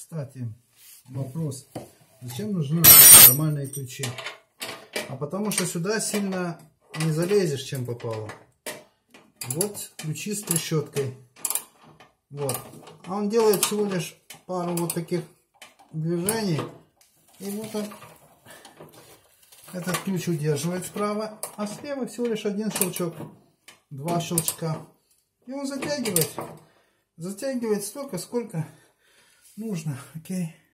Кстати, вопрос. Зачем нужны нормальные ключи? А потому что сюда сильно не залезешь, чем попало. Вот ключи с трещоткой. Вот. А он делает всего лишь пару вот таких движений. И вот так этот ключ удерживает справа, а слева всего лишь один щелчок. Два щелчка. И он затягивает. Затягивает столько, сколько нужно. Окей.